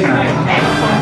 変な。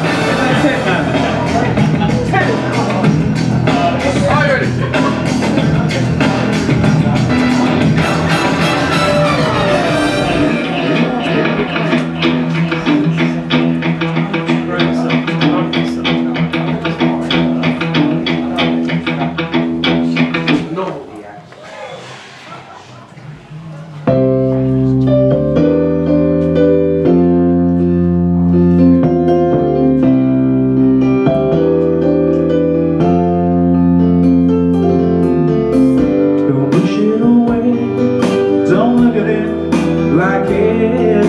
I can't.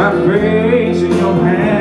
my praise in your hand.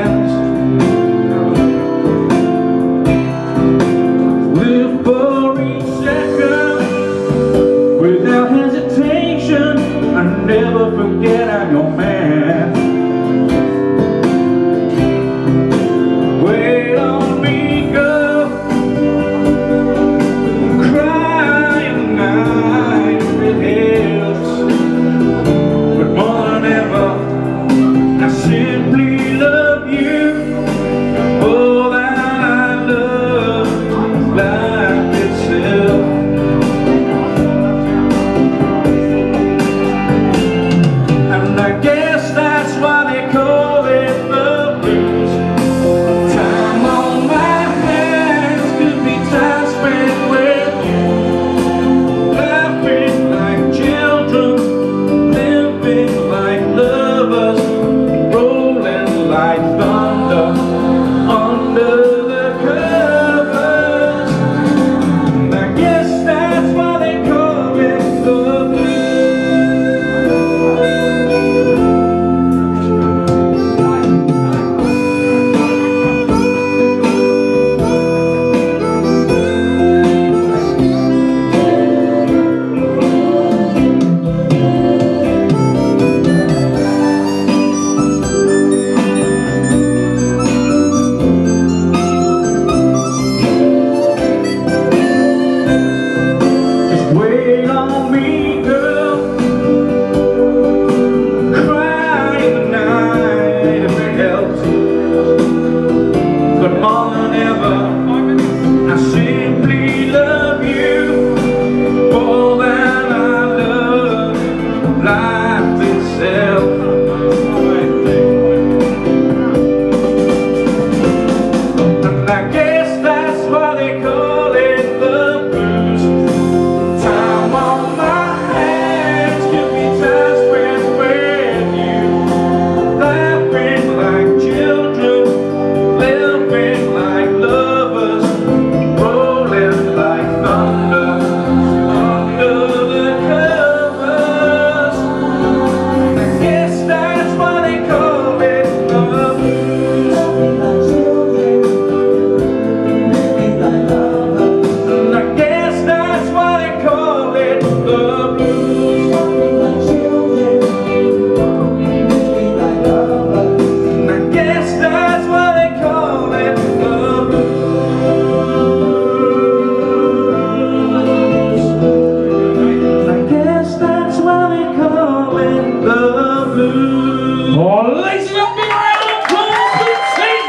Oh, ladies and gentlemen, big round of applause for Ting!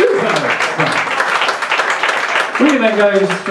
Super! Guy.